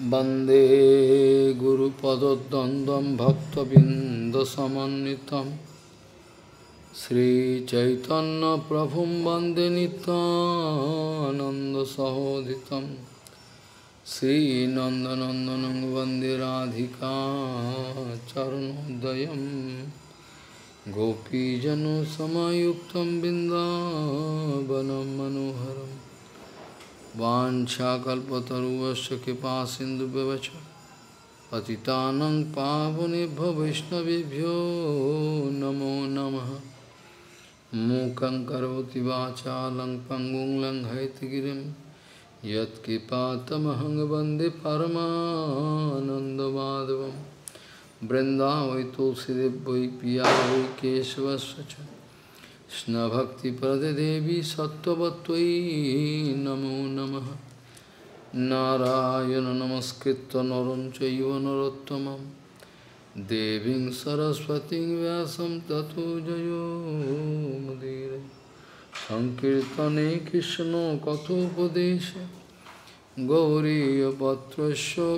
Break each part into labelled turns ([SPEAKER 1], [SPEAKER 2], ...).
[SPEAKER 1] वंदे गुरुपदद्वन्द्वं भक्तबिन्दसमन्वितं श्रीचैतन्यप्रभुं वंदे नितानन्दसहोदितं श्रीनन्दनन्दनं वंदे राधिका चरणोदयं गोपीजनसमयुक्तं बिन्दावनं मनोहरम् वाञ्छाकल्पतरुवस्य कृपा सिन्धुव्यवच पतितानं पावनेभ्यो वैष्णवेभ्यो नमो नमः। मूकं करोति वाचालं पङ्गुं लङ्घयतिगिरिं यत्कृपातमहं वंदे परमानन्दमाधवं। वै पिया वै केशवस्य কৃষ্ণভক্তিপ্রদে দেবী সত্যবত্যই নমো নম। নারায়ণ নমস্কৃত নরম চৈব নরোত্তম দেবী সরস্বতী ব্যাসম তথো জয়োমুদীর সংকীর্তনে কৃষ্ণ কথোপদেশ। গৌরীপত্র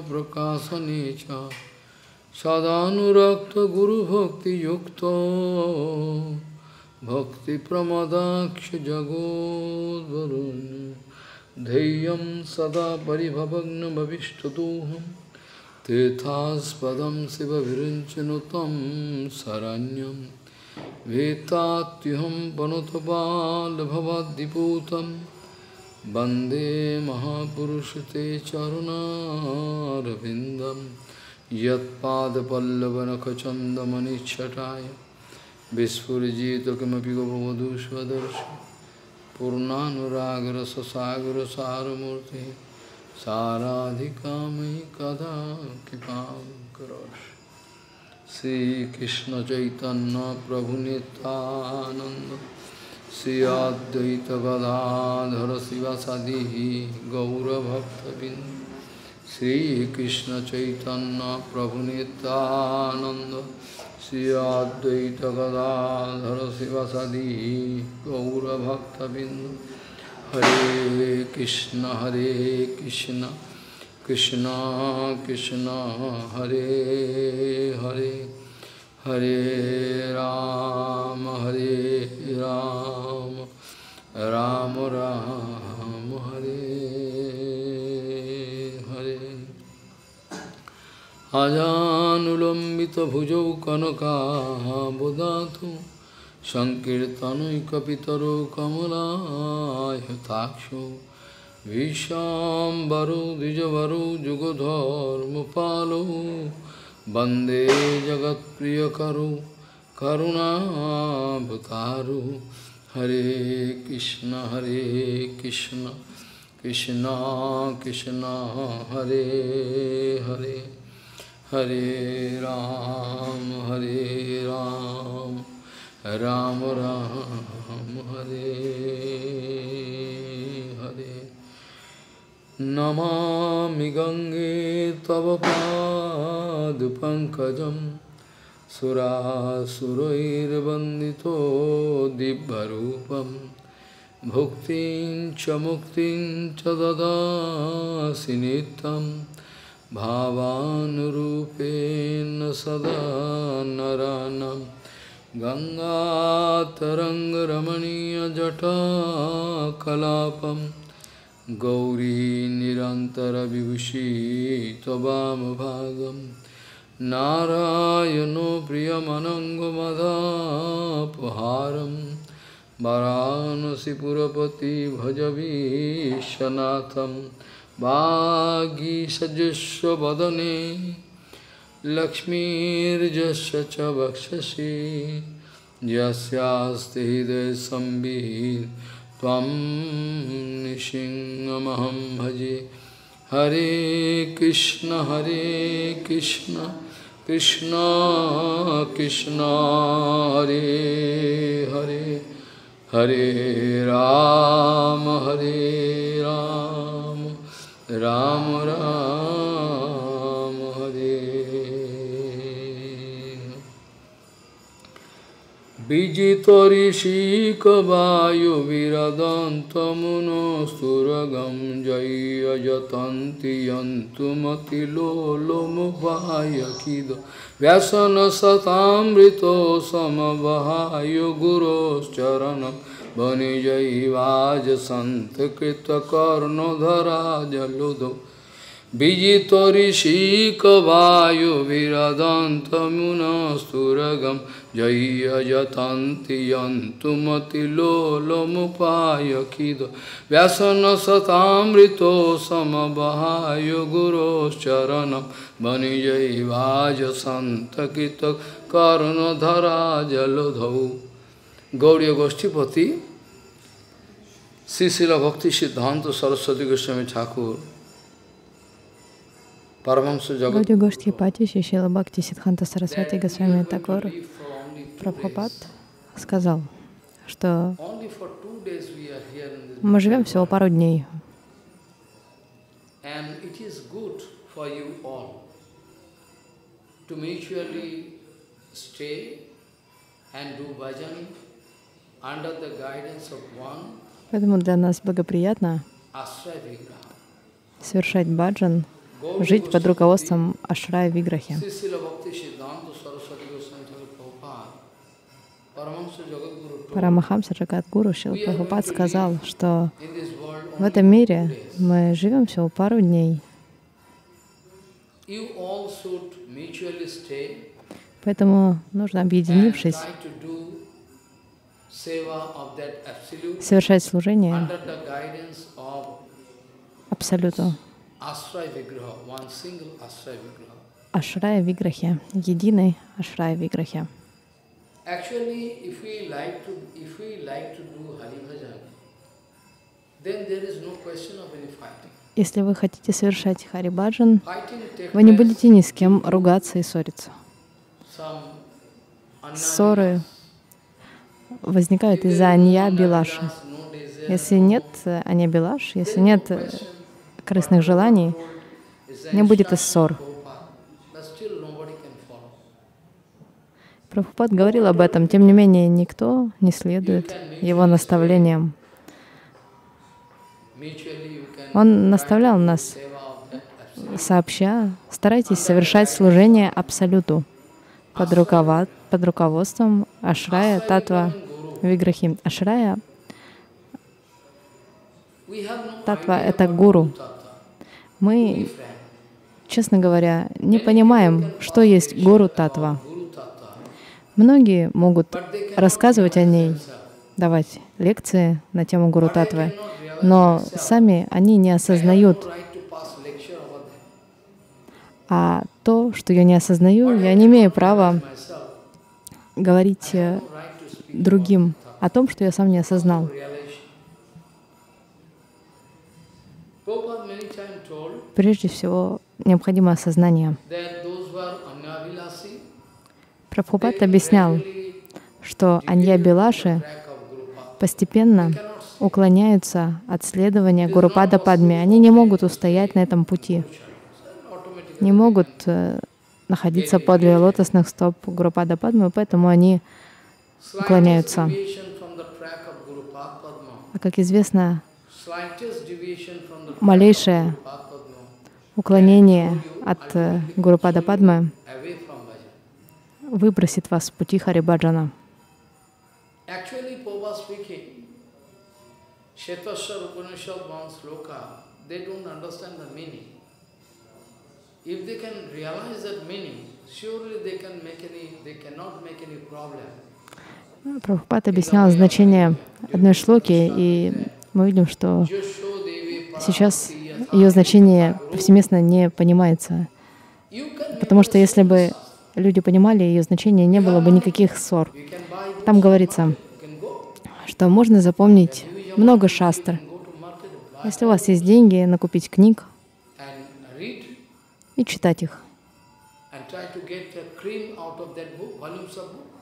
[SPEAKER 1] প্রকাশনে চ। সদানুরক্ত গুরুভক্তিযুক্ত। भक्तिप्रमदाक्षजगोद्वरुन् धैर्यं सदा परिभवग्नभविष्टदोहं तीर्थास्पदं शिवविरिञ्चनु तं शरण्यं वेत्तात्युहं वनुतपालभवद्दिपूतं वंदे महापुरुषते चरुणारविन्दं यत्पादपल्लवनखचन्दमनिच्छटाय विस्फुजित किमी गोवधू स्वदर्श पूर्णानुरागर सागर सारमूर्ति साराधिका मयी कदा कृपा करीकृष्ण चैतन्य प्रभु नितानंद गाधर शिव सदी गौरभक्तबिंद श्रीकृष्ण चैतन्य प्रभु अद्वैत गदाधर शिवसदी गौरभक्तबिंद हरे कृष्ण हरे कृष्ण कृष्ण कृष्ण, हरे हरे हरे राम हरे राम राम राम, हरे। अजानुलम्बितभुजौ कनकाबुदातु सङ्कीर्तनैकपितरो कमलायताक्षो। विशाम्बरो, द्विजवरो, जुगधर्मपालो। वंदे जगत्प्रियकरो करुणाभतारो हरे कृष्ण हरे कृष्ण। कृष्ण कृष्ण, हरे हरे। हरे राम हरे राम राम राम, हरे हरे। नमामि गंगे तव पादपङ्कजं सुरासुरैर्वन्दितो दिव्यरूपं। भुक्तिं च मुक्तिं च भावानुरूपेण सदा नरानं गङ्गातरङ्गरमणीयजटाकलापं। गौरी निरन्तरविभूषी त्ववामभागं नारायणो प्रियमनङ्गमदापहारं वाराणसीपुरपति भजवीशनाथं वागीसजस्वदने लक्ष्मीर्जस्य च वक्षसि। यस्यास्ति हृदयसंवित् त्वं निसिंहमहं भजे। हरे कृष्ण हरे कृष्ण कृष्ण कृष्ण, हरे हरे। हरे राम हरे राम। राम राम हरे। विजितऋषिकवायुविरदन्तमुनस्तुरगं जय्यजतन्ति यन्तुमतिलोलमुपायकिद व्यसनसतामृतो समवहाय गुरोश्चरणं वनिजैवाज संत कृत कर्णधरा जलुधो विजित ऋषिक वायु विरदंत मुनस्तुरगम जयजतंति यंतुमतिलोलमुपाय खिद। व्यसन सतामृत समबहाय गुरोचरण वनिजैवाज संत कृत कर्णधरा जलधौ। Gauriya
[SPEAKER 2] Goshtipati, Sisila Bhakti Siddhanta Saraswati Goswami Thakur, Гаудия Гоштхипати, Шишила Бхакти Сидханта Сарасвати Госвами Такор Прабхупад сказал, что мы живем всего пару дней.
[SPEAKER 1] to mutually stay and do bhajan
[SPEAKER 2] Поэтому для нас благоприятно совершать баджан, жить под руководством Ашрая Виграхи. Парамахамса Джагадгуру Шил Прабхупад сказал, что в этом мире мы живем всего пару дней, поэтому нужно, объединившись,
[SPEAKER 1] try to do seva of that absolute
[SPEAKER 2] совершать служение Абсолюту. Ашрая Виграхи, единой Ашрая Виграхи. Если вы хотите совершать Харибаджан, вы не будете ни с кем ругаться и ссориться. Ссоры возникают из-за Анья Билаши. Если нет Анья Билаш, если нет э, корыстных желаний, не будет и ссор. Прабхупад говорил об этом, тем не менее никто не следует его наставлениям. Он наставлял нас, сообща, старайтесь совершать служение Абсолюту под, рукова- под руководством Ашрая Татва Виграхи. Ашрая Татва — это гуру. Мы, честно говоря, не понимаем, что есть Гуру Татва. Многие могут рассказывать о ней, давать лекции на тему Гуру Татвы, но сами они не осознают, а то, что я не осознаю, я не имею права говорить другим о том, что я сам не осознал. Прежде всего, необходимо осознание. Прабхупад объяснял, что Анья Билаши
[SPEAKER 1] track of Guru Path,
[SPEAKER 2] постепенно уклоняются от следования Гурупада Падме. Они не могут устоять на этом пути, не могут э, находиться подле лотосных стоп Гурупада Падмы, поэтому они уклоняются. А как известно, малейшее уклонение от э, Гурупада Падмы выбросит вас с пути Харибаджана.
[SPEAKER 1] If they can realize that meaning, surely they can make any, they cannot make any problem.
[SPEAKER 2] Прабхупад объяснял значение одной шлоки, и мы видим, что сейчас ее значение повсеместно не понимается. Потому что если бы люди понимали ее значение, не было бы никаких ссор. Там говорится, что можно запомнить много шастр. Если у вас есть деньги, накупить книг и читать их,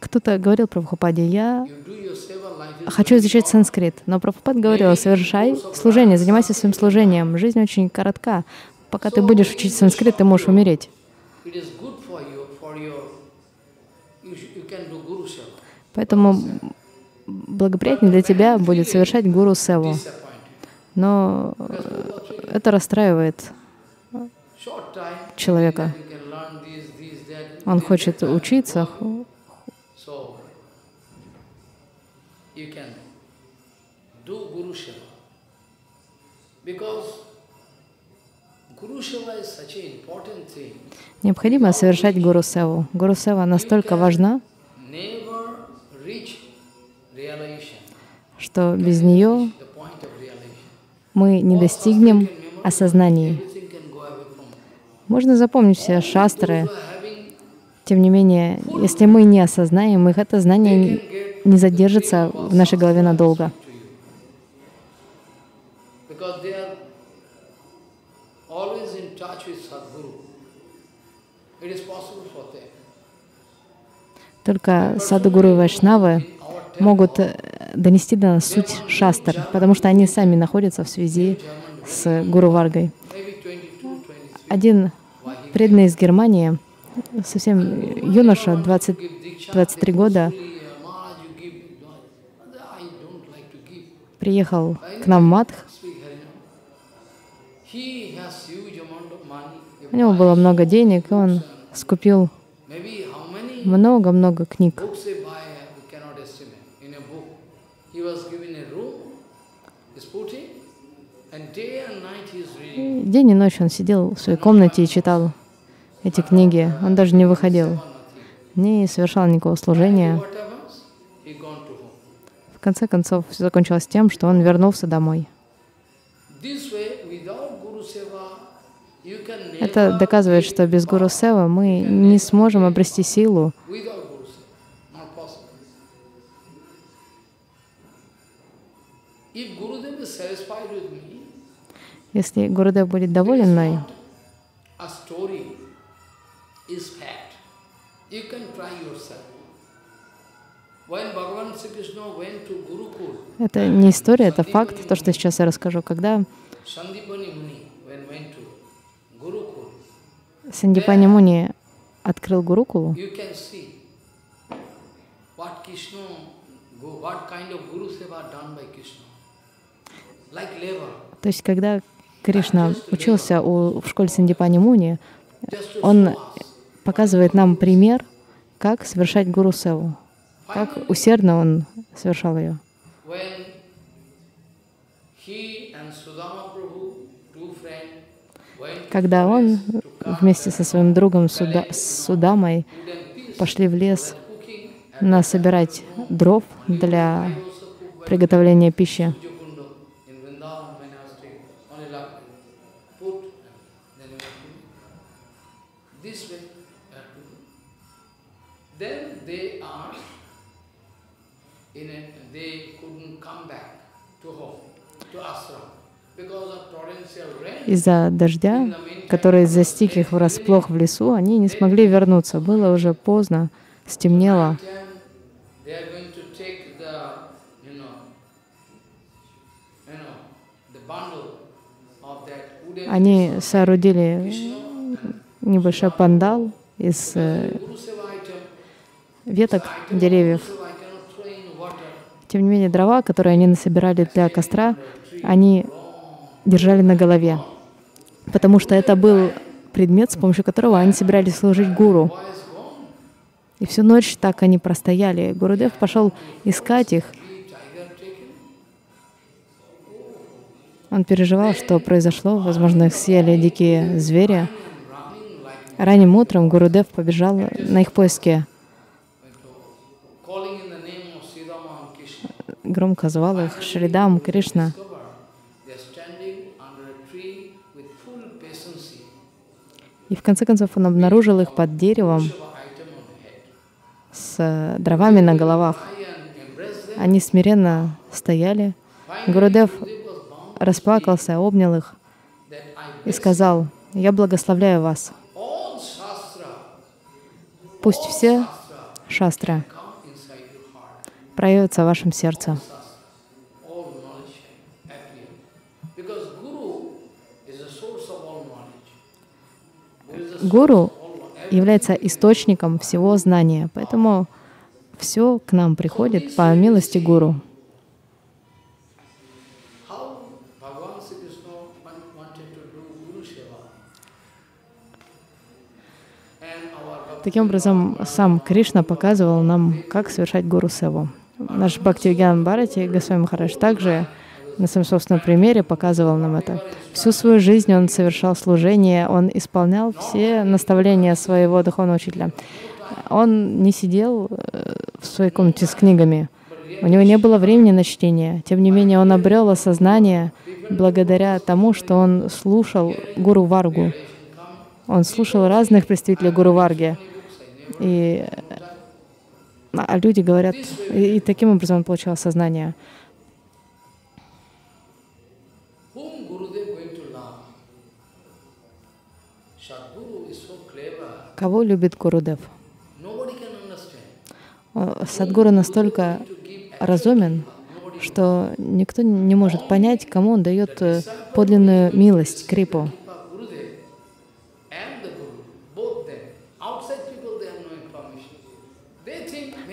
[SPEAKER 2] Кто-то говорил про Прабхупаде, я хочу изучать санскрит. Но Прабхупад говорил, совершай служение, занимайся своим служением. Жизнь очень коротка. Пока ты будешь учить санскрит, ты можешь умереть. Поэтому благоприятнее для тебя будет совершать гуру севу. Но это расстраивает человека. Он хочет учиться, необходимо совершать гуру севу. Гуру сева настолько важна, что без нее мы не достигнем осознания. Можно запомнить все шастры, тем не менее, если мы не осознаем их, это знание не задержится в нашей голове надолго. Только садхгуру и вайшнавы могут э, донести до нас суть шастр, потому что они сами находятся в связи с Гуру Варгой.
[SPEAKER 1] Maybe 22, 23.
[SPEAKER 2] Один преданный из Германии, совсем юноша, 20,
[SPEAKER 1] Give Diksha,
[SPEAKER 2] 23 года,
[SPEAKER 1] uh,
[SPEAKER 2] приехал к нам Мадх. У него было много денег, и он скупил много-много книг.
[SPEAKER 1] uh,
[SPEAKER 2] День и ночь он сидел в своей комнате и читал эти книги. Он даже не выходил, не совершал никакого служения. В конце концов, все закончилось тем, что он вернулся домой. Это доказывает, что без Гуру Сева мы не сможем обрести силу. Если Гурудев будет доволен мной,
[SPEAKER 1] is fact. You can try yourself.
[SPEAKER 2] Это не история, это факт, то, что сейчас я расскажу. Когда Сандипани Муни открыл Гурукулу, то есть когда Кришна учился у, в школе Сандипани Муни, он. Показывает нам пример, как совершать Гуру Севу, как усердно он совершал ее. Когда он вместе со своим другом Суда, Судамой пошли в лес
[SPEAKER 1] cooking
[SPEAKER 2] насобирать дров для приготовления пищи. Из-за дождя, который застиг их врасплох в лесу, они не смогли вернуться. Было уже поздно, стемнело. Они соорудили небольшой пандал из э, веток деревьев.
[SPEAKER 1] Guru Seva I cannot throw in water.
[SPEAKER 2] Тем не менее, дрова, которые они насобирали для костра, они держали на голове, потому что это был предмет, с помощью которого они собирались служить гуру. И всю ночь так они простояли. Гурудев пошел искать их. Он переживал, что произошло. Возможно, их съели дикие звери. Ранним утром Гурудев побежал на их поиски. Громко звал их Шридам, Кришна. И в конце концов он обнаружил их под деревом с с дровами на головах. Они смиренно стояли. Гурудев расплакался, обнял их и сказал, «Я благословляю вас. Пусть все шастры проявятся в вашем сердце. Гуру является источником всего знания, поэтому все к нам приходит по милости Гуру. Таким образом, сам Кришна показывал нам, как совершать Гуру Севу. Наш Бхактивигян Бхарати, Госвами Махарадж, также на своем собственном примере показывал нам это. Всю свою жизнь он совершал служение, он исполнял все наставления своего духовного учителя. Он не сидел э, в своей комнате с книгами. У него не было времени на чтение. Тем не менее, он обрел осознание благодаря тому, что он слушал Гуру Варгу. Он слушал разных представителей Гуру Варги. И а люди говорят, и, и таким образом он получал сознание. Кого любит Гурудев? Садгуру настолько разумен, что никто не может понять, кому он дает э, подлинную милость, крипу.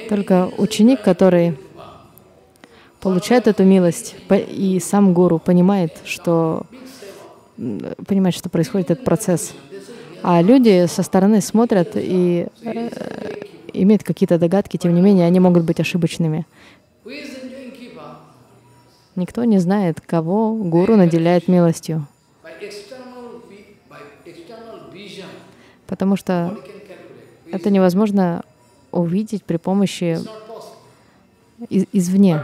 [SPEAKER 2] Только ученик, который получает эту милость, и сам гуру понимает, что понимает, что происходит этот процесс. А люди со стороны смотрят и э, имеют какие-то догадки, тем не менее, они могут быть ошибочными. Никто не знает, кого гуру наделяет милостью. Потому что это невозможно увидеть при помощи из извне.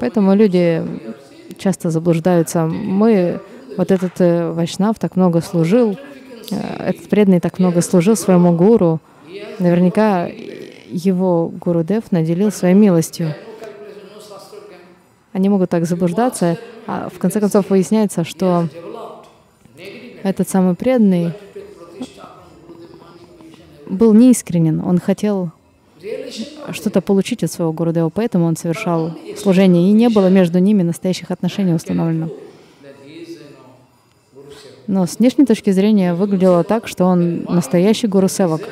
[SPEAKER 2] Поэтому люди часто заблуждаются. Мы, вот этот э, Вайшнав так много служил, э, этот преданный так много служил своему гуру. Наверняка его гуру Дев наделил своей милостью. Они могут так заблуждаться, а в конце концов выясняется, что этот самый преданный был неискренен, он хотел что-то получить от своего Гурудева, поэтому он совершал служение, и не было между ними настоящих отношений установлено. Но с внешней точки зрения выглядело так, что он настоящий Гуру Севак.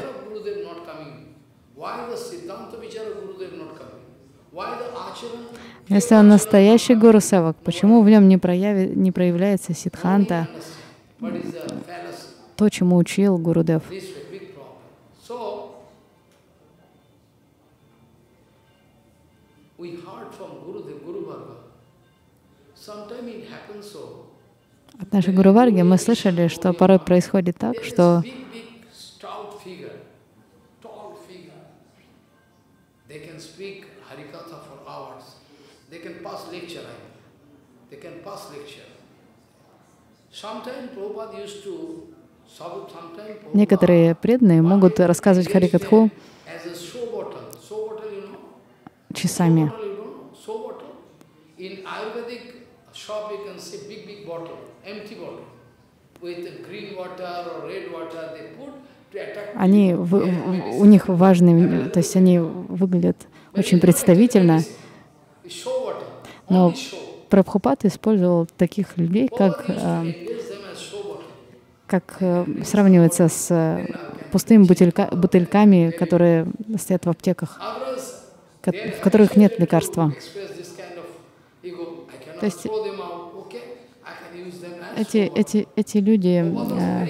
[SPEAKER 2] Если он настоящий Гуру Севак, почему в нем не, прояви, не проявляется сидханта, то, чему учил Гурудев? От нашей Гуру Варги мы слышали, что порой происходит так, что Некоторые преданные могут рассказывать Харикатху часами. Они, у них важны, то есть они выглядят очень представительно, но Прабхупад использовал таких людей, как, э, как э, сравнивается с э, пустыми бутылька, бутыльками, которые стоят в аптеках, в которых нет лекарства. То есть эти, эти, эти люди, э,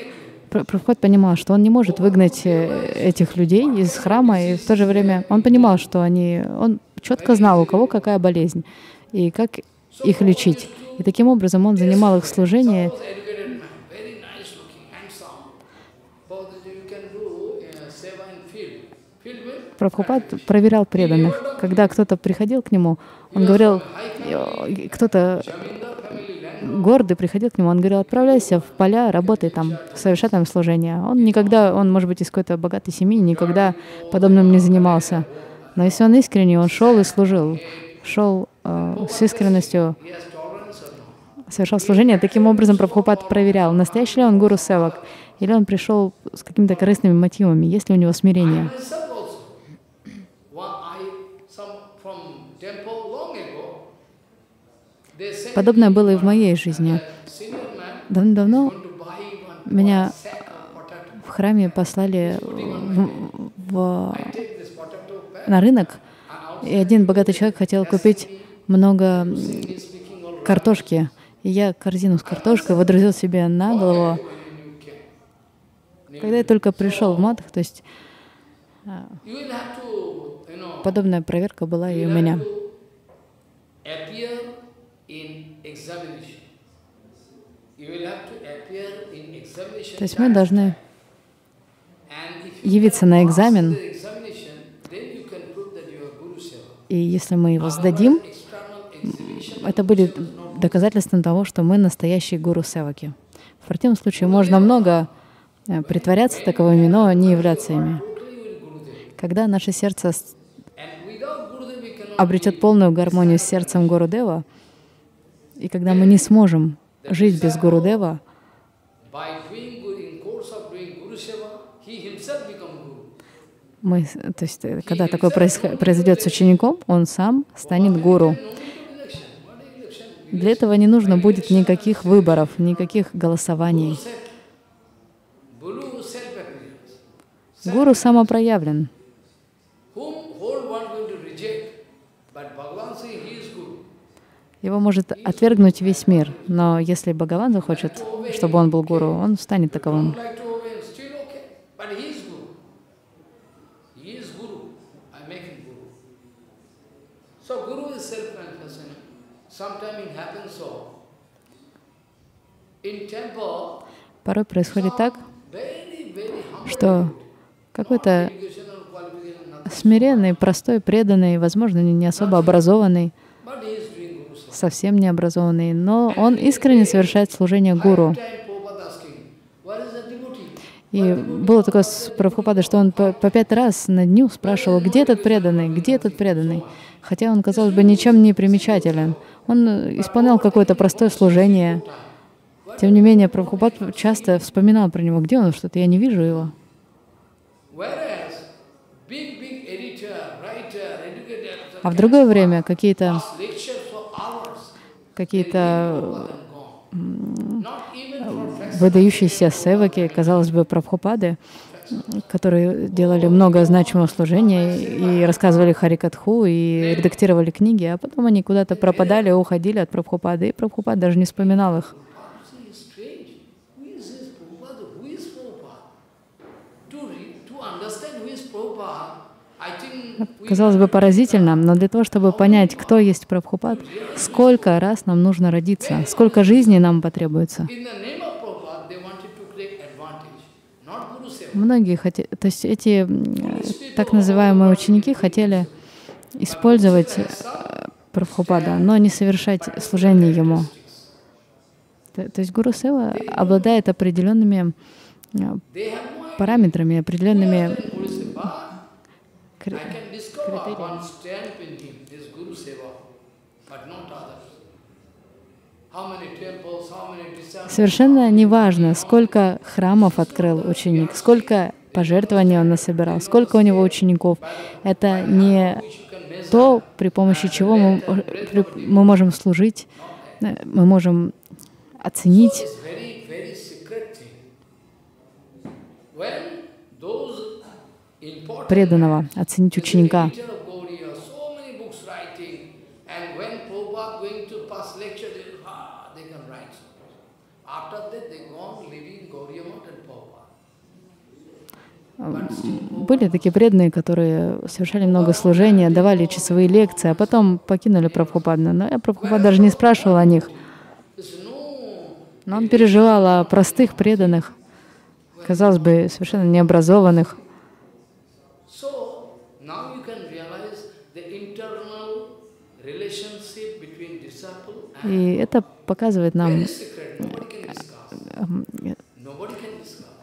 [SPEAKER 2] Прабхупад понимал, что он не может выгнать э, этих людей из храма, и в то же время он понимал, что они, он четко знал, у кого какая болезнь, и как их лечить. И таким образом он занимал их служение. Прабхупад проверял преданных. Когда кто-то приходил к нему, он говорил, кто-то гордый, приходил к нему, он говорил, отправляйся в поля, работай там, совершай там служение. Он никогда, он, может быть, из какой-то богатой семьи, никогда подобным не занимался. Но если он искренний, он шел и служил, шел э, с искренностью, совершал служение. Таким образом, Прабхупад проверял, настоящий ли он гуру севак, или он пришел с какими-то корыстными мотивами, есть ли у него смирение. Подобное было и в моей жизни. Давно-давно меня в храме послали в, в, на рынок, и один богатый человек хотел купить много картошки. И я корзину с картошкой водрузил себе на голову. Когда я только пришел в Мадх, то есть а, подобная проверка была и у меня. То есть мы должны явиться на экзамен, и если мы его сдадим, это будет доказательством того, что мы настоящие гуру севаки. В противном случае можно много э, притворяться таковыми, но не являться ими. Когда наше сердце обретет полную гармонию с сердцем Гуру Дева, и когда мы не сможем жить без Гуру Дева, мы, то есть, э, когда такое произойдет с учеником, он сам станет гуру. Для этого не нужно будет никаких выборов, никаких голосований. Гуру самопроявлен. Его может отвергнуть весь мир, но если Бхагаван захочет, чтобы он был гуру, он станет таковым. Порой происходит так, что какой-то смиренный, простой, преданный, возможно, не особо образованный, совсем не образованный, но он искренне совершает служение гуру. И было такое с Прабхупадой, что он по, по пять раз на дню спрашивал, где этот преданный, где этот преданный. Хотя он, казалось бы, ничем не примечателен. Он исполнял какое-то простое служение. Тем не менее, Прабхупад часто вспоминал про него. Где он? Что-то я не вижу его. А в другое время какие-то какие-то выдающиеся севаки, казалось бы, Прабхупады, которые делали много значимого служения и рассказывали Харикатху, и редактировали книги, а потом они куда-то пропадали, уходили от Прабхупады, и Прабхупад даже не вспоминал их. Казалось бы, поразительно, но для того, чтобы понять, кто есть Прабхупад, сколько раз нам нужно родиться, сколько жизней нам потребуется. Многие хотели, то есть эти так называемые ученики хотели использовать э, Прабхупада, но не совершать служение ему. То, то есть Гуру Сева обладает определенными э, параметрами, определенными. Совершенно не важно, сколько храмов открыл ученик, сколько пожертвований он насобирал, сколько у него учеников. Это не то, при помощи чего мы, мы можем служить, мы можем оценить преданного, оценить ученика. Были такие преданные, которые совершали много служения, давали часовые лекции, а потом покинули Прабхупадна. Но я Прабхупад даже не спрашивал о них. Но он переживал о простых преданных, казалось бы, совершенно необразованных. И это показывает нам эм,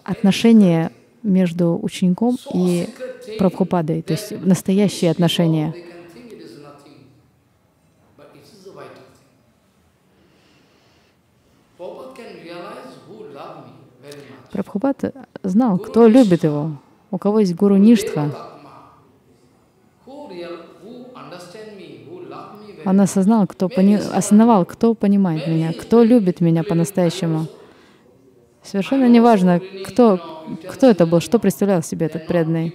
[SPEAKER 2] отношения между учеником и Прабхупадой, то есть настоящие отношения. Прабхупад знал, кто любит его, у кого есть гуру Ништха. Он осознал, кто пони... осознавал, кто понимает меня, кто любит меня по-настоящему. Совершенно неважно, кто, кто это был, что представлял себе этот преданный.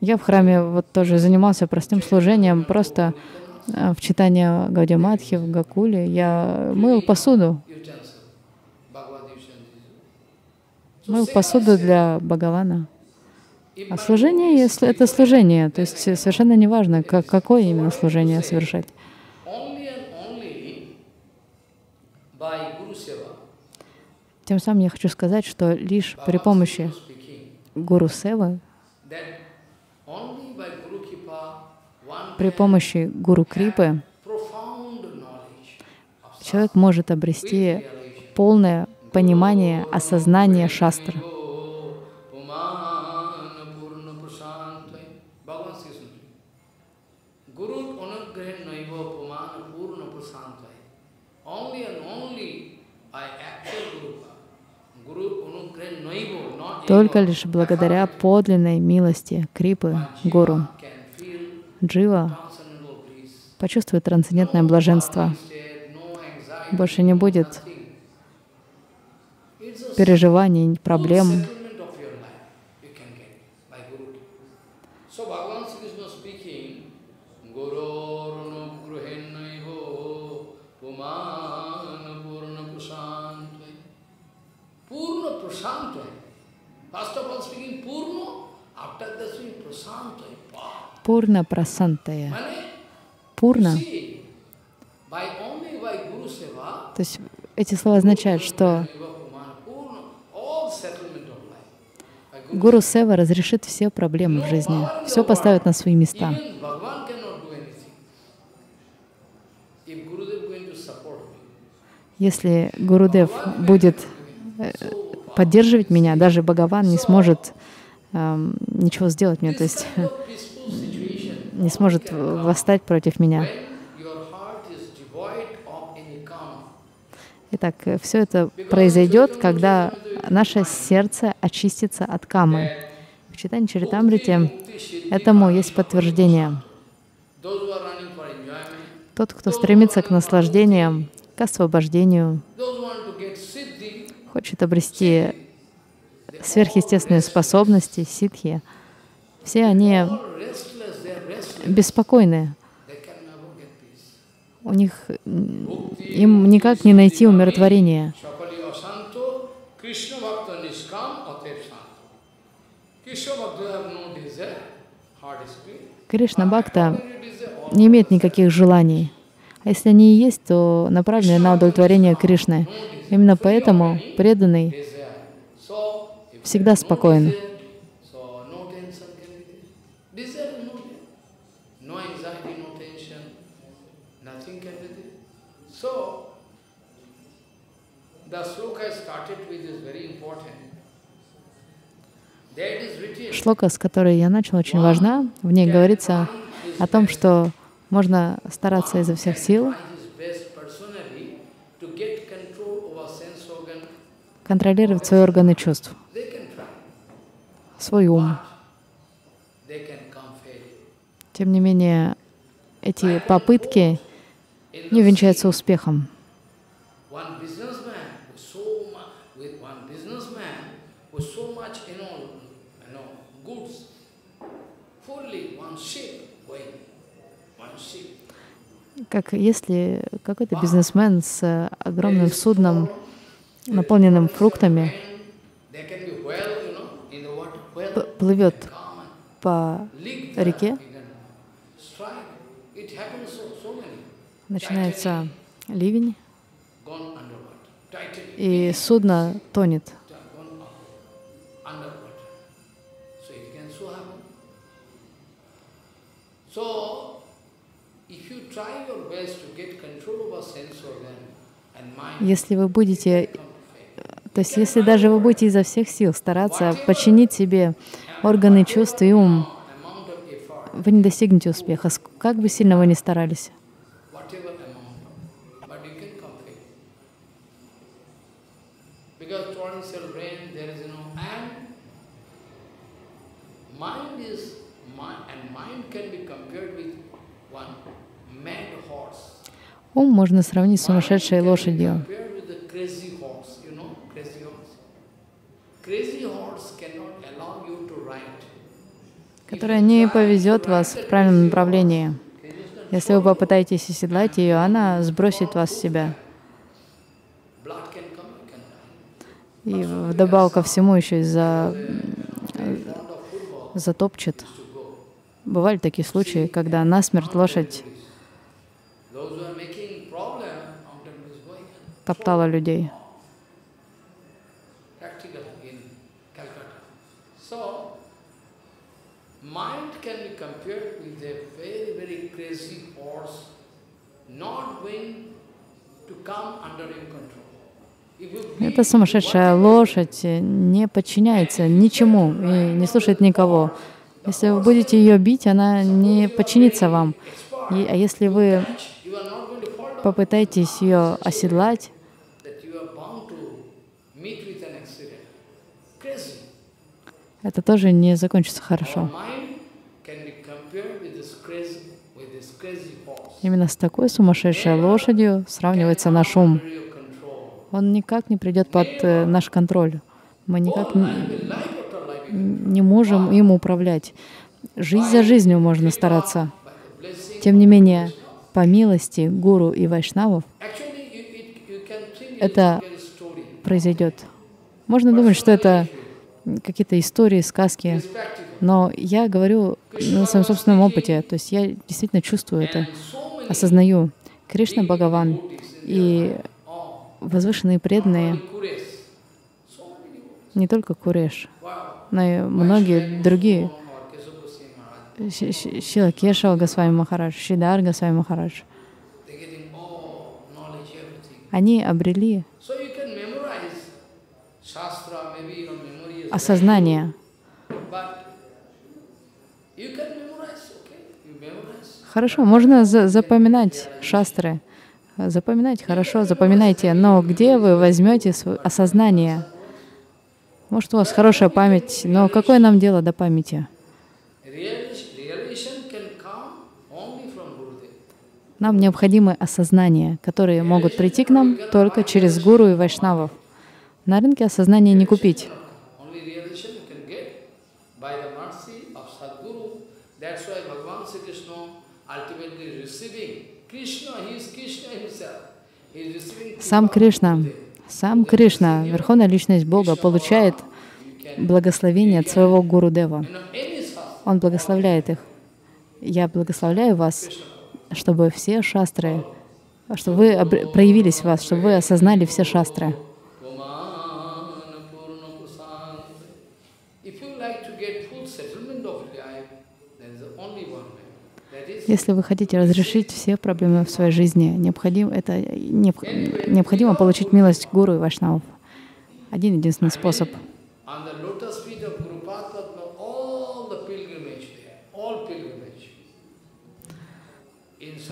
[SPEAKER 2] Я в храме вот тоже занимался простым служением, просто э, в читании Гаудиаматхи, в Гакуле. Я мыл посуду, мыл посуду для Бхагавана. А служение если это служение, то есть совершенно неважно, как, какое именно служение совершать. Тем самым я хочу сказать, что лишь при помощи Гуру Севы, при помощи Гуру Крипы человек может обрести полное понимание, осознание шастры. Только лишь благодаря подлинной милости Крипы Гуру Джива почувствует трансцендентное блаженство. Больше не будет переживаний, проблем. Пурна прасантая. Пурна. То есть эти слова означают, что Гуру Сева разрешит все проблемы в жизни, все поставит на свои места. Если Гурудев будет э, поддерживать меня, даже Бхагаван не сможет эм, ничего сделать мне, то есть не сможет восстать против меня. Итак, все это произойдет, когда наше сердце очистится от камы. В читании Чаритамрити этому есть подтверждение. Тот, кто стремится к наслаждениям, к освобождению, хочет обрести сверхъестественные способности, ситхи, все они беспокойны. У них им никак не найти умиротворения. Кришна Бхакта не имеет никаких желаний. А если они и есть, то направлены на удовлетворение Кришны. Именно поэтому преданный всегда спокоен. Шлока, с которой я начал, очень важна. В ней говорится о том, что можно стараться изо всех сил контролировать свои органы чувств, свой ум. Тем не менее, эти попытки не венчаются успехом.
[SPEAKER 1] One businessman with so much, with one businessman with so much, you know, you know, goods, fully one ship going, one ship.
[SPEAKER 2] Как если какой-то бизнесмен с огромным судном, наполненным фруктами, плывет по реке, начинается ливень, и судно тонет.
[SPEAKER 1] So
[SPEAKER 2] Если вы будете,
[SPEAKER 1] faith.
[SPEAKER 2] то есть если даже вы будете изо всех сил стараться подчинить себе органы чувств и ум, вы не достигнете успеха, как бы сильно вы ни старались.
[SPEAKER 1] whatever amount, but you can come faith. Because torrential rain, there is no, and mind is, mind, and mind can be compared with one mad horse.
[SPEAKER 2] Ум можно сравнить с сумасшедшей лошадью. Которая не повезет вас в правильном направлении. Если вы попытаетесь оседлать ее, она сбросит вас с себя. И вдобавок ко всему еще и за,
[SPEAKER 1] football
[SPEAKER 2] затопчет. Бывали такие случаи, когда насмерть лошадь
[SPEAKER 1] Those who are making problem, mountain is going
[SPEAKER 2] топтала людей.
[SPEAKER 1] practical in Calcutta. So, mind can be compared with a very, very crazy horse, not going to come under your control. If you
[SPEAKER 2] Эта
[SPEAKER 1] believe
[SPEAKER 2] сумасшедшая лошадь не подчиняется ничему и не слушает никого. Если вы будете ее бить, она не подчинится вам. И- а если вы попытаетесь ее оседлать,
[SPEAKER 1] that you are bound to meet with an accident. Crazy.
[SPEAKER 2] Это тоже не закончится хорошо. Именно с такой сумасшедшей лошадью сравнивается наш ум. Он никак не придет под э, наш контроль. Мы никак не, можем им управлять. Жизнь за жизнью можно стараться. Тем не менее, по милости гуру и вайшнавов Это произойдет. Можно думать, что это какие-то истории, сказки, но я говорю на своем собственном опыте, то есть я действительно чувствую это, осознаю. Кришна Бхагаван и возвышенные преданные, не только Куреш, но и многие другие, Шила Кешава Госвами Махарадж, Шидар Госвами Махарадж, они обрели Осознание. Хорошо, можно за- запоминать шастры, запоминать хорошо, запоминайте, но где вы возьмете осознание? Может, у вас хорошая память, но какое нам дело до памяти? Нам необходимы осознания, которые могут прийти к нам только через гуру и вайшнавов. На рынке осознание не купить.
[SPEAKER 1] Only realization you can get by the mercy of Sadguru. That's why Bhagavan Sri Krishna ultimately receiving Krishna, he is Krishna himself. He is receiving
[SPEAKER 2] Сам Кришна, сам Кришна, Верховная Личность Бога, получает благословение от своего Гуру Дева. Он благословляет их. Я благословляю вас, чтобы все шастры, чтобы вы проявились в вас, чтобы вы осознали все шастры. Если вы хотите разрешить все проблемы в своей жизни, необходимо, это необх- необходимо получить милость гуру и вайшнавов. Один единственный способ.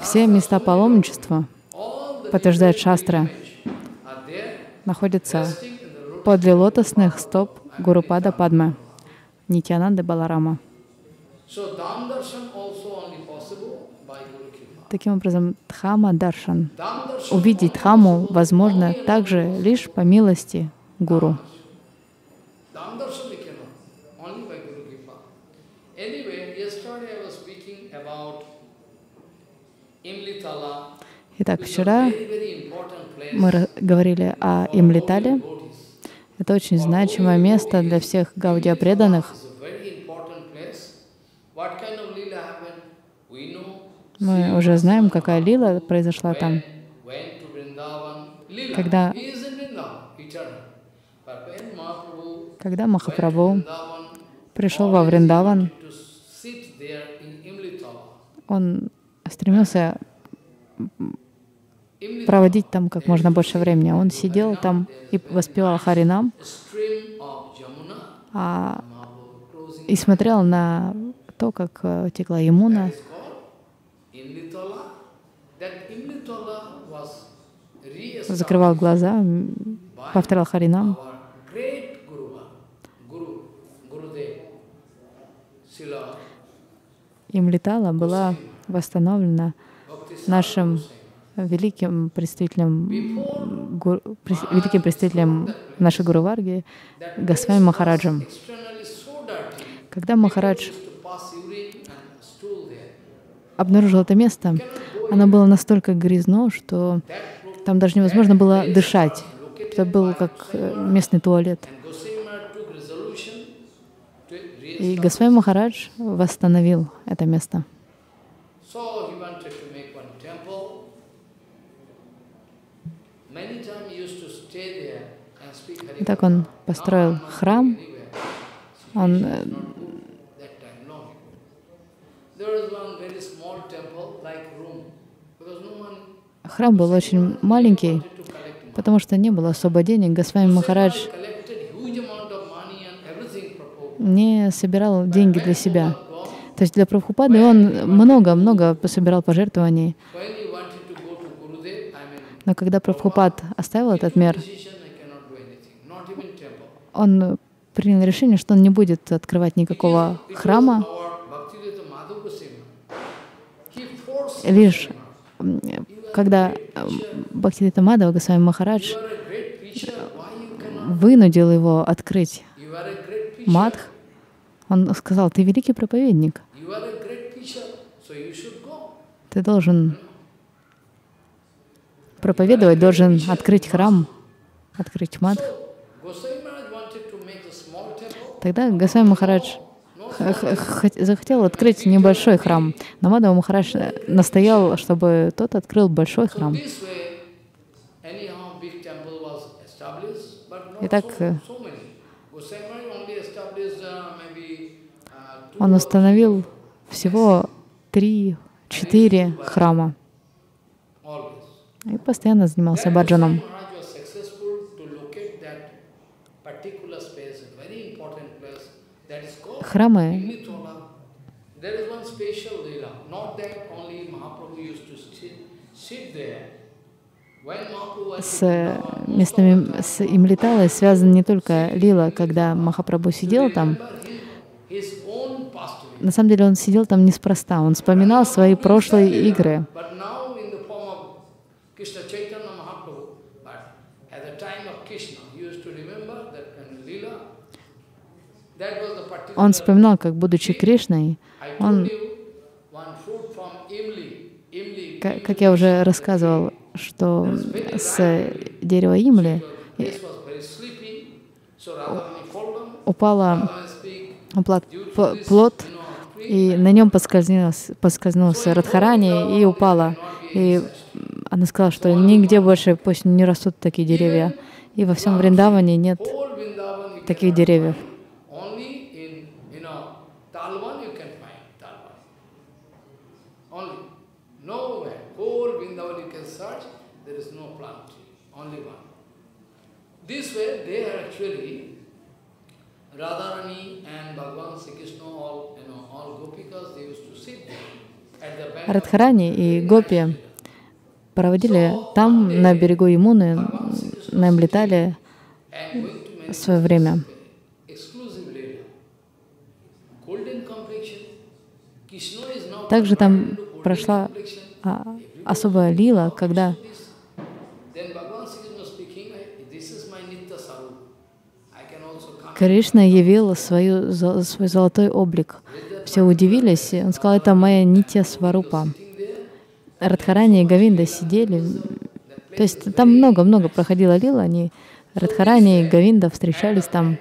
[SPEAKER 2] Все места паломничества, подтверждает шастра, находятся подле лотосных стоп Гурупада Падмы, Нитянанды Баларама.
[SPEAKER 1] So
[SPEAKER 2] Таким образом, Дхама Даршан, увидеть Дхаму возможно также лишь по милости Гуру. Итак, вчера мы говорили о Имлитале. Это очень значимое место для всех гаудия преданных.
[SPEAKER 1] It's a very important place. What kind of lila happened? We know.
[SPEAKER 2] Мы уже знаем, какая лила произошла там. Когда- Когда Махапрабху пришел во Вриндаван, он стремился проводить там как можно больше времени. Он сидел там и воспевал Харинам, а, и смотрел на то, как э, текла Ямуна. Закрывал глаза, повторял Харинам. Им летала была восстановлена нашим великим представителем, гуру, великим представителем нашей Гуру Варги, Госвами Махараджем. Когда Махарадж обнаружил это место, оно было настолько грязно, что там даже невозможно было дышать. Это был как э, местный туалет. И Госвами Махарадж восстановил это место. И так он построил храм. Он Храм был очень маленький, потому что не было особо денег. Госвами Махарадж не собирал деньги для себя. То есть для Прабхупады он много-много собирал пожертвований. Но когда Прабхупад оставил этот мир, он принял решение, что он не будет открывать никакого храма, лишь когда Бхактидита Мадава Госвами Махарадж вынудил его открыть Мадх, он сказал, ты великий проповедник, ты должен проповедовать, должен открыть храм, открыть Мадх. Тогда Госвами Махарадж захотел открыть небольшой храм. Но Мадхава Махарадж настоял, чтобы тот открыл большой храм. Итак, э, он установил всего три-четыре храма и постоянно занимался баджаном. Храмы. С местными, с Имлиталой связан не только лила, когда Махапрабху сидел там. На самом деле он сидел там неспроста, он вспоминал свои прошлые игры. Он вспоминал, как будучи Кришной, он, как я уже рассказывал, что с дерева Имли упала плод, и на нем поскользнулся, поскользнулся Радхарани и упала. И она сказала, что нигде больше пусть не растут такие деревья. И во всем Вриндаване нет таких деревьев. This way, they are actually Radharani and Bhagavan Sri Krishna, all, you know, all gopikas, they used to sit there. Радхарани и Гопи проводили там, на берегу Ямуны, на им летали свое время. Также там прошла а, особая лила, когда Кришна явил свою, свой золотой облик. Все удивились. Он сказал, это моя нитя сварупа. Радхарани и Гавинда сидели. То есть там много-много проходило лила. Они, Радхарани и Гавинда встречались там.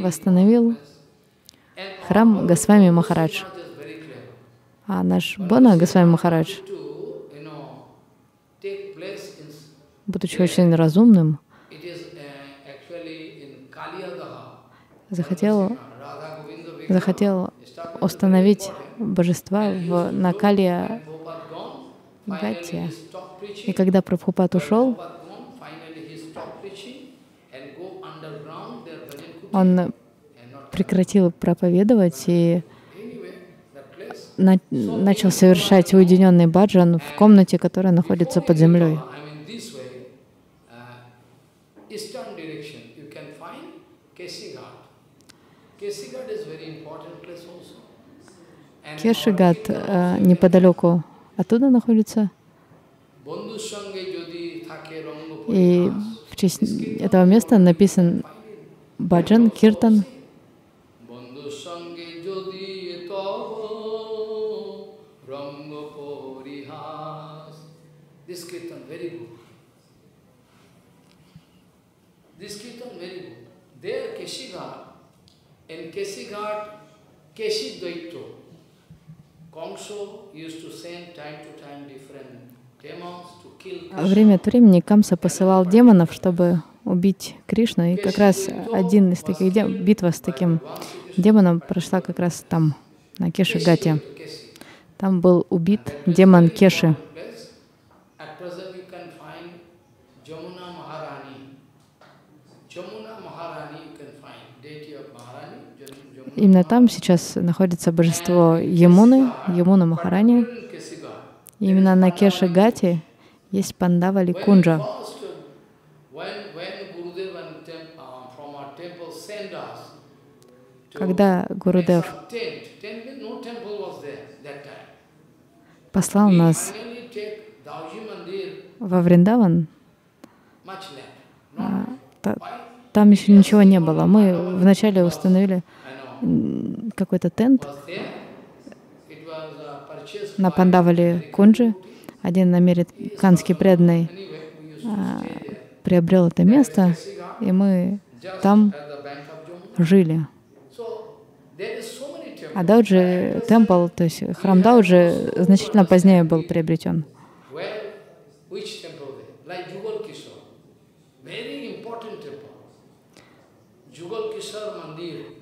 [SPEAKER 2] Восстановил храм Госвами Махарадж. А наш Бона, Госвами Махарадж, будучи очень разумным, захотел, захотел установить божества в, на Калия Гатте. И когда Прабхупад ушел, он прекратил проповедовать и на начал совершать уединенный баджан в комнате, которая находится под землей. Кешигат э, неподалеку оттуда находится. И в честь этого места написан баджан, киртан. There Keshigat, in Keshigat, Keshi Kamso used to send time to time different Время от времени Камса посылал демонов, чтобы убить Кришну. И как раз один из таких дем... битва с таким демоном прошла как раз там, на Кешигате. Там был убит демон Кеши. Именно там сейчас находится божество Ямуны, Ямуна Махарани. И именно на Кеше Гати есть Пандавали Кунджа. Когда Гурудев послал нас во Вриндаван, а, там еще ничего не было. Мы вначале установили какой-то тент на Пандавале Кунджи. Один американский преданный а, приобрел это место, и мы там жили. А Дауджи темпл, то есть храм Дауджи, значительно позднее был приобретен.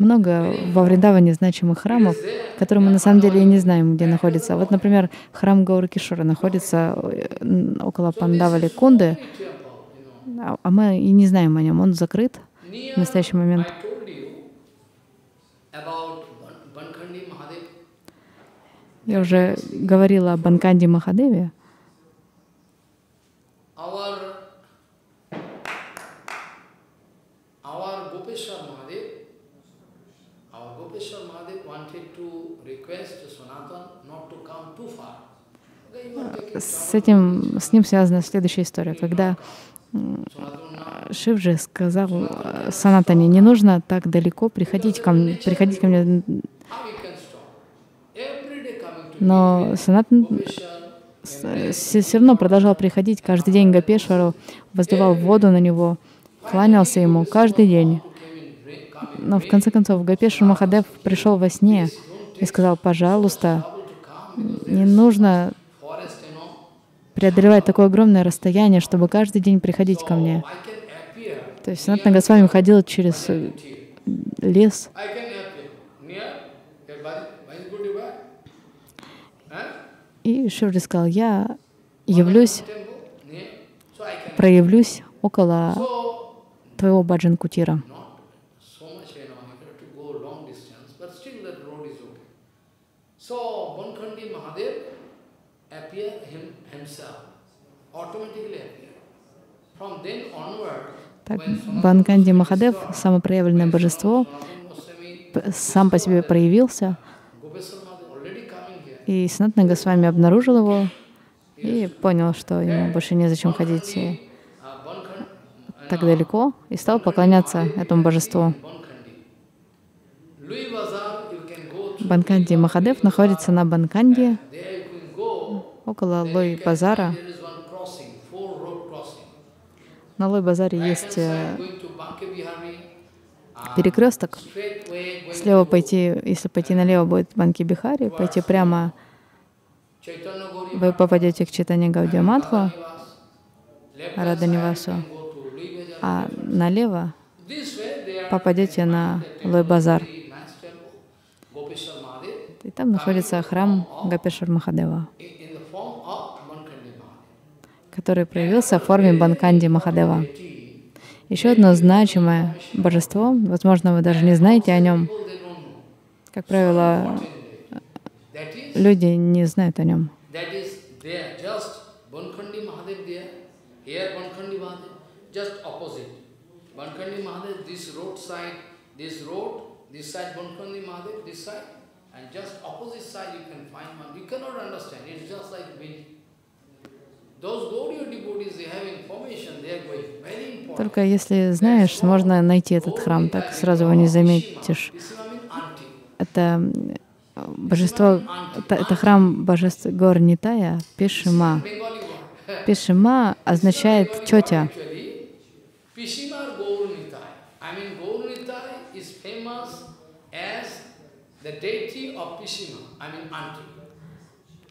[SPEAKER 2] Много во Вриндаване значимых храмов, которые мы на самом деле и не знаем, где находятся. Вот, например, храм Гауракишора находится около Пандавали Кунды, а, а мы и не знаем о нем. Он закрыт в настоящий момент. Я уже говорила о Банканди Махадеве. С этим, с ним связана следующая история, когда Шивджи сказал э, Санатане, не нужно так далеко приходить ко мне, приходить ко мне. Но Санатан все равно продолжал приходить каждый день к Гапешвару, возливал воду на него, кланялся ему каждый день. Но в конце концов Гапешвар Махадев пришел во сне и сказал, пожалуйста, не нужно преодолевать такое огромное расстояние, чтобы каждый день приходить ко мне. То есть Санатна Госвами ходил через э, лес. И Шиври сказал, я явлюсь, проявлюсь около твоего баджан так, Банканди Махадев, самопроявленное божество, сам по себе проявился, и Санатна Госвами обнаружил его и понял, что ему больше незачем ходить так далеко, и стал поклоняться этому божеству. Банканди Махадев находится на Банканде, около Лой-базара. На Лой-базаре есть э, перекресток. Слева пойти, если пойти налево, будет Банки Бихари, пойти прямо, вы попадете к Читане Гаудия Мадху, Раданивасу, а налево попадете на Лой-базар. И там находится храм Гапешвар Махадева, который проявился в форме Банканди Махадева. Еще одно значимое божество, возможно, вы даже не знаете о нем. Как правило, люди не знают о нем. And just opposite side you can find one. You cannot understand, it's just like wind. Только если знаешь, можно найти этот храм, так сразу его не заметишь. Это божество, это, это храм божества гор Нитая, Пишима. Пишима означает тетя.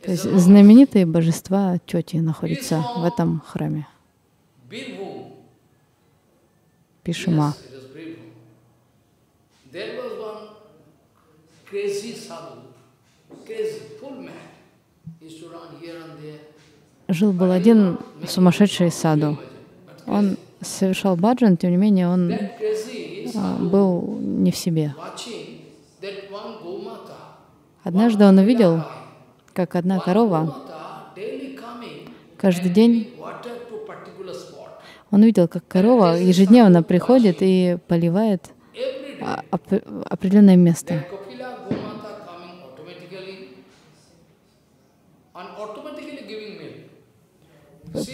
[SPEAKER 2] То есть знаменитые божества тети находятся в этом храме. Пишима. Жил был один сумасшедший саду. Он совершал баджан, тем не менее он а, был не в себе. Однажды он увидел, как одна корова каждый день он увидел, как корова ежедневно приходит и поливает определенное место.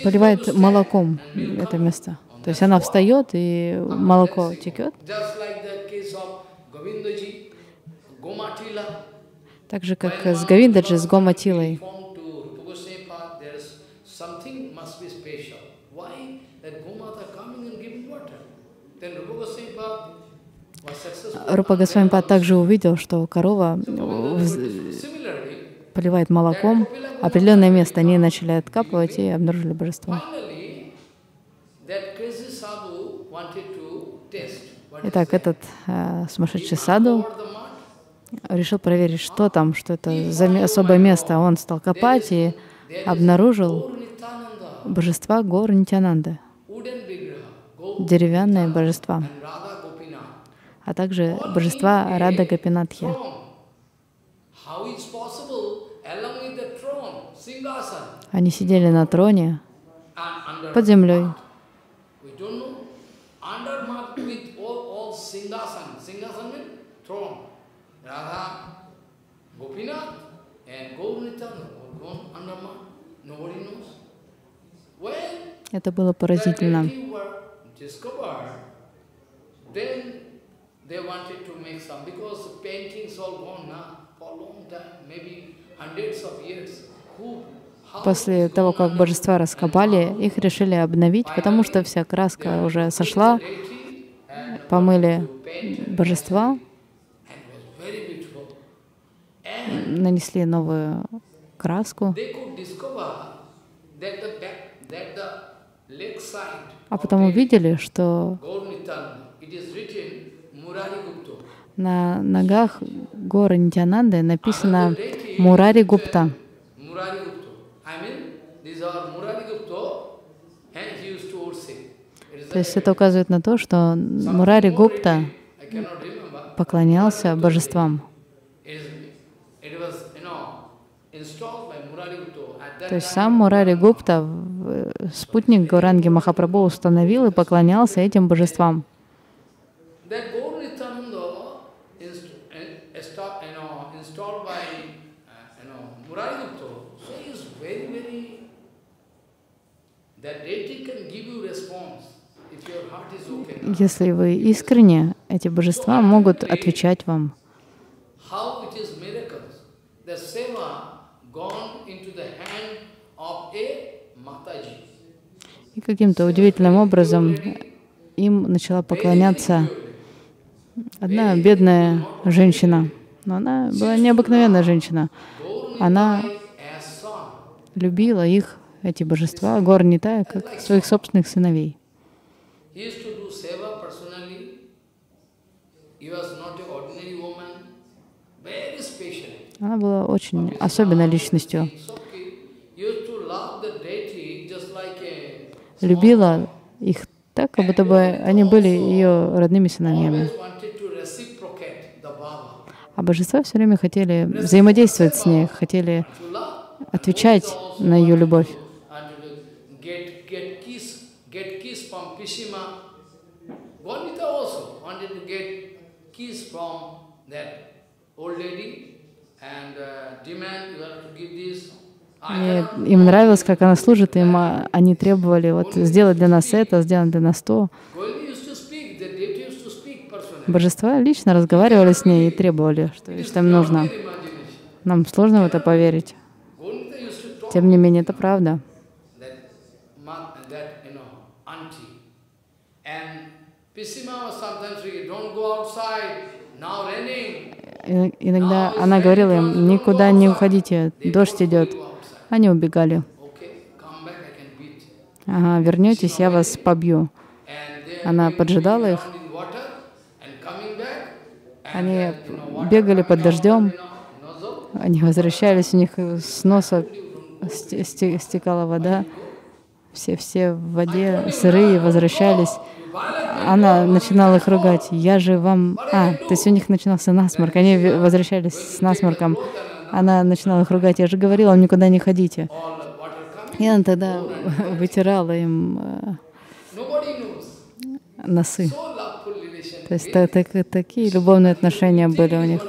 [SPEAKER 2] Поливает молоком это место. То есть она встает, и молоко текет. Так же, как с Гавиндаджи, с Гоматилой. Рупа Госвамипад также увидел, что корова поливает молоком определенное место. Они начали откапывать и обнаружили божество. Итак, этот э, сумасшедший саду решил проверить, что там, что это за особое место. Он стал копать и обнаружил божества гор Нитянанды, деревянные божества, а также божества Рада Гапинатхи. Они сидели на троне под землей. Это было поразительно. После того, как божества раскопали, их решили обновить, потому что вся краска уже сошла, помыли божества, нанесли новую краску, а потом увидели, что на ногах горы Нитянанды написано Мурари Гупта. То есть это указывает на то, что Мурари Гупта поклонялся божествам. То есть сам Мурари Гупта, спутник Гауранги Махапрабху, установил и поклонялся этим божествам. Если вы искренне, эти божества могут отвечать вам. И каким-то удивительным образом им начала поклоняться одна бедная женщина. Но она была необыкновенная женщина. Она любила их, эти божества, гор Нитая, как своих собственных сыновей. Она была очень особенной личностью. Любила их так, как будто бы они были ее родными сыновьями. А божества все время хотели взаимодействовать с ней, хотели отвечать на ее любовь. Мне, им нравилось, как она служит, им а, они требовали вот сделать для нас это, сделать для нас то. Божества лично разговаривали с ней и требовали, что, что им нужно. Нам сложно в это поверить. Тем не менее, это правда. Иногда она говорила им, никуда не уходите, дождь идет. Они убегали. Ага, вернетесь, я вас побью. Она поджидала их. Они бегали под дождем. Они возвращались, у них с носа стекала вода. Все, все в воде сырые возвращались. Она начинала их ругать. Я же вам... А, то есть у них начинался насморк. Они возвращались с насморком. Она начинала их ругать. Я же говорила, никуда не ходите. И она тогда вытирала им э, носы. То есть так, так, такие любовные отношения были у них.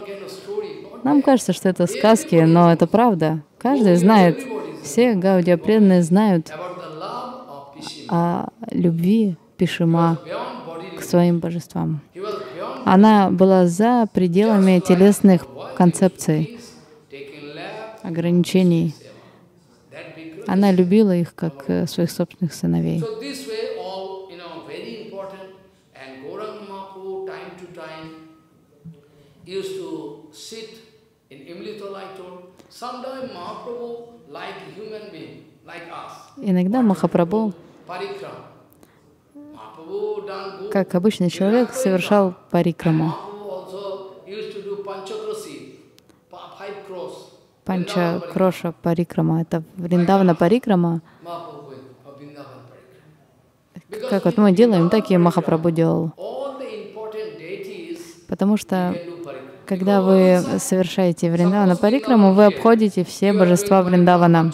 [SPEAKER 2] Нам кажется, что это сказки, но это правда. Каждый знает, все гаудия преданные знают о любви Пишима к своим божествам. Она была за пределами телесных концепций, ограничений. Она любила их как э, своих собственных сыновей. Иногда Махапрабху, как обычный человек, совершал парикраму. Панча Кроша Парикрама. Это Вриндавана Парикрама. Как вот мы делаем, так и Махапрабху делал. Потому что когда вы совершаете Вриндавана Парикраму, вы обходите все божества Вриндавана.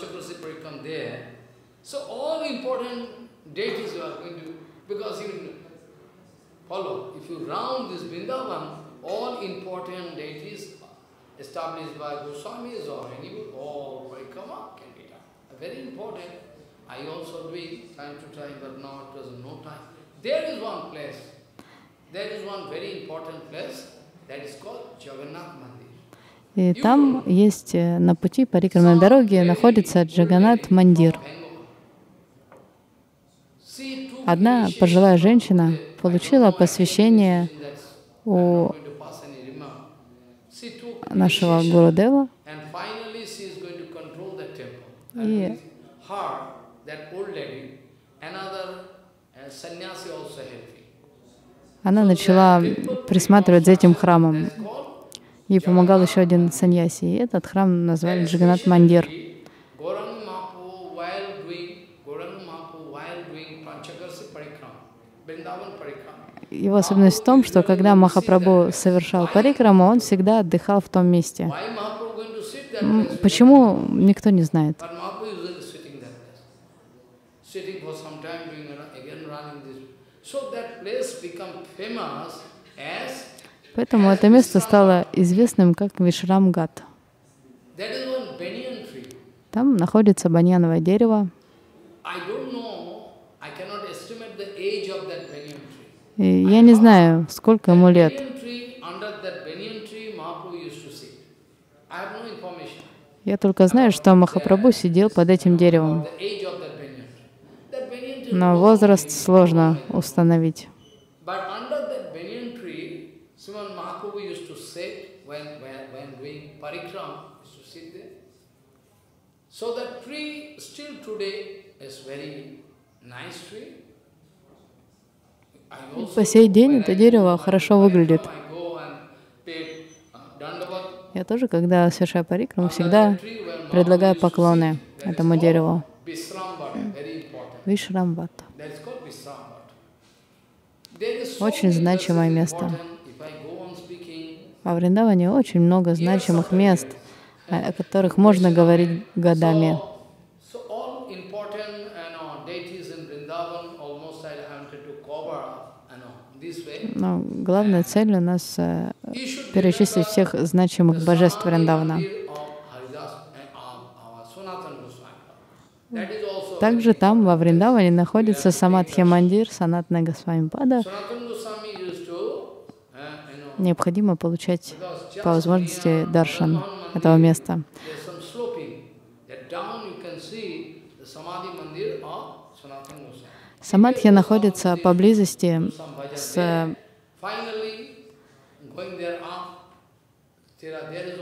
[SPEAKER 2] Established by Goswamis or any or Parikama can be done. Very important. I also doing time to time, but now it was no time. There is one place. There is one very important place that is called Jagannath Mandir. И там есть на пути по рекламной дороге находится Джаганат Мандир. Одна пожилая женщина получила посвящение у нашего Гурудева. И она начала присматривать за этим храмом. Ей помогал еще один саньяси. И этот храм назвали Джиганат Мандир. Его особенность в том, что когда Махапрабху совершал парикраму, он всегда отдыхал в том месте. Почему, никто не знает. Поэтому это место стало известным как Вишрамгат. Там находится баньяновое дерево. И я не знаю, сколько ему лет. Я только знаю, что Махапрабху сидел под этим деревом. Но возраст сложно установить. So that tree still today is very nice tree. По сей день это дерево хорошо выглядит. Я тоже, когда совершаю парикраму, всегда предлагаю поклоны этому дереву. Вишрамбата. Очень значимое место. Во Вриндаване очень много значимых мест, о которых можно говорить годами. Но главная цель у нас э, перечислить всех значимых божеств Вриндавана. Также там, во Вриндаване, находится Самадхи Мандир, Санатна Госвамипада. Необходимо получать по возможности даршан этого места. Самадхи находится поблизости с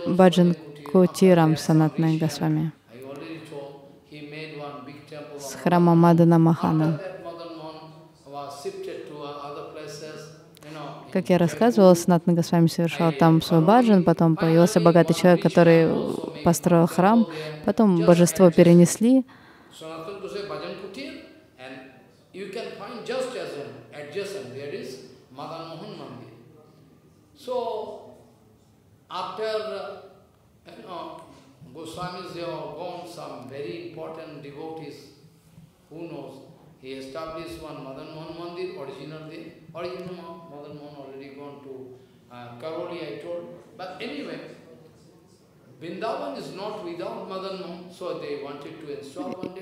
[SPEAKER 2] Баджан Кутирам Санатной Госвами с храма Мадана Махана. Как я рассказывала, Санатна Госвами совершал там свой баджан, потом появился богатый человек, который построил храм, потом божество перенесли. After, you know, Goswamis, they have gone some very important devotees, who knows, he established one Madan Mohan Mandir, original there, original Madan Mohan already gone to uh, Karoli, I told, but anyway,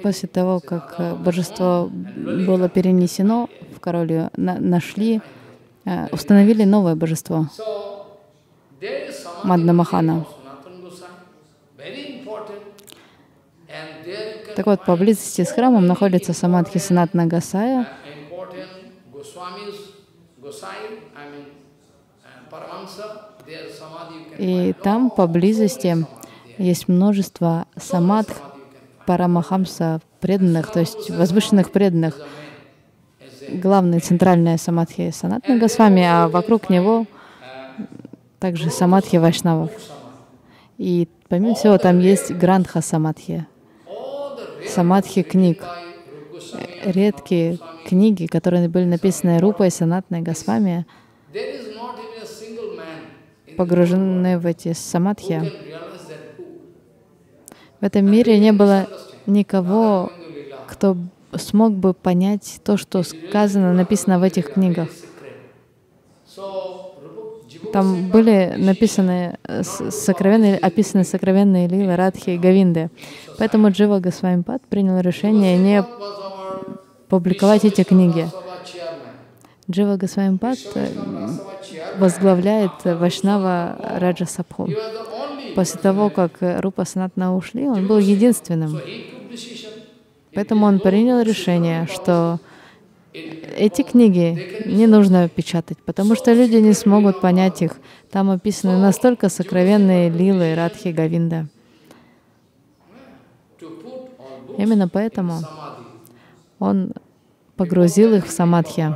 [SPEAKER 2] После того, как божество было перенесено в Королью, нашли, установили новое божество. Маднамахана. Так вот, поблизости с храмом находится Самадхи Санат Нагасая. И там поблизости есть множество самадх Парамахамса преданных, то есть возвышенных преданных. Главная центральная самадхи Санатна Госвами, а вокруг него также самадхи вайшнавов. И помимо всего там есть грандха самадхи, самадхи книг, редкие книги, которые были написаны Рупой, Санатной, Госвами, погружены в эти самадхи. В этом мире не было никого, кто смог бы понять то, что сказано, написано в этих книгах. Там были написаны э, сокровенные, описаны сокровенные лилы Радхи и Гавинды. Поэтому Джива Госвамипад принял решение не публиковать эти книги. Джива Госвамипад э, возглавляет Вашнава Раджа Сабху. После того, как Рупа Санатна ушли, он был единственным. Поэтому он принял решение, что эти книги не нужно печатать, потому что люди не смогут понять их. Там описаны настолько сокровенные лилы Радхи Гавинда. Именно поэтому он погрузил их в самадхи.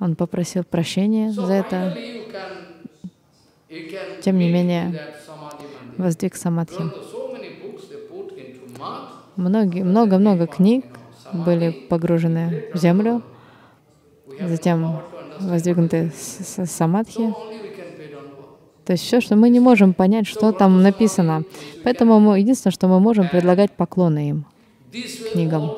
[SPEAKER 2] Он попросил прощения за это. Тем не менее, воздвиг самадхи. Много-много книг были погружены в землю, затем воздвигнуты самадхи. То есть все, что мы не можем понять, что там написано. Поэтому мы, единственное, что мы можем предлагать поклоны им, книгам.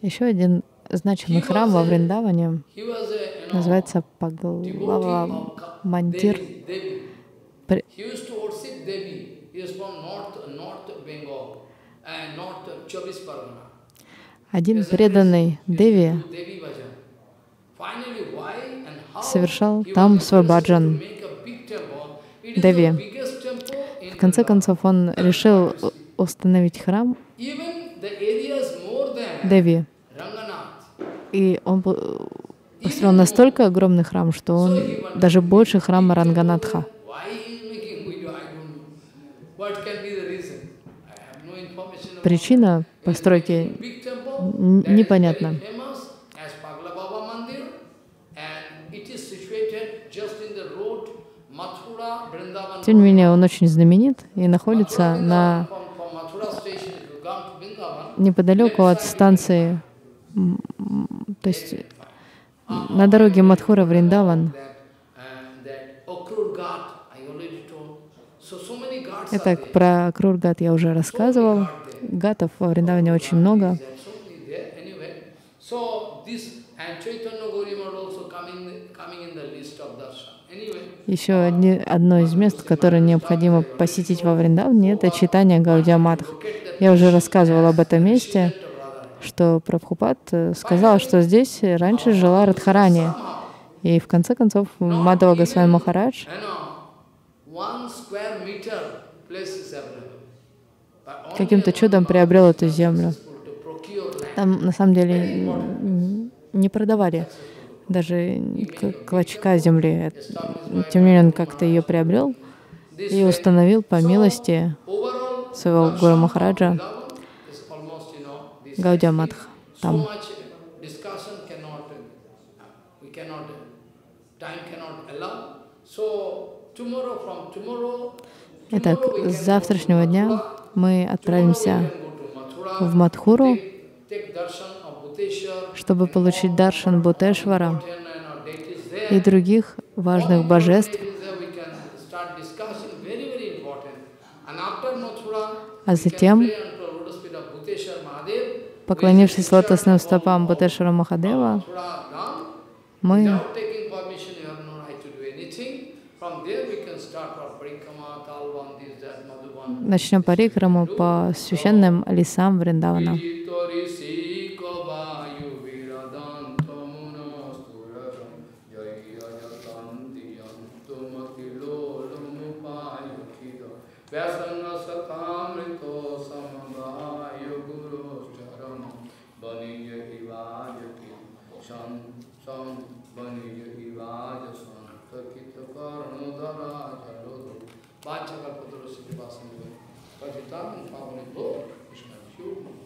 [SPEAKER 2] Еще один значимый храм во Вриндаване. Называется Паглава Мандир. Один преданный Деви совершал там свой баджан. Деви. В конце концов, он решил установить храм. Деви. И он построил настолько огромный храм, что он даже больше храма Ранганатха.
[SPEAKER 1] Причина постройки непонятна. Тем не менее, он очень знаменит и находится на неподалеку от станции, то есть на дороге Мадхура Вриндаван. Итак, про Крургат я уже рассказывал. Гатов во Вриндаване очень много. Еще одни, одно из мест, которое необходимо посетить во Вриндаване, это читание Гаудиаматх. Я уже рассказывал об этом месте, что Прабхупад э, сказал, что здесь раньше жила Радхарани. И в конце концов Мадава Госвами Махарадж каким-то чудом приобрел эту землю. Там на самом деле не продавали даже клочка земли. Тем не менее, он как-то ее приобрел и установил по милости своего Гуру Махараджа Гаудия Мадх там. Итак, с завтрашнего дня мы отправимся в Мадхуру, чтобы получить даршан Бутешвара и других важных божеств. А затем, поклонившись лотосным стопам Бутешвара Махадева, мы начнем парикраму по священным лесам Вриндавана. Bhattacharya Putra Siddhivasana Patitam Pavanipo Krishna Pure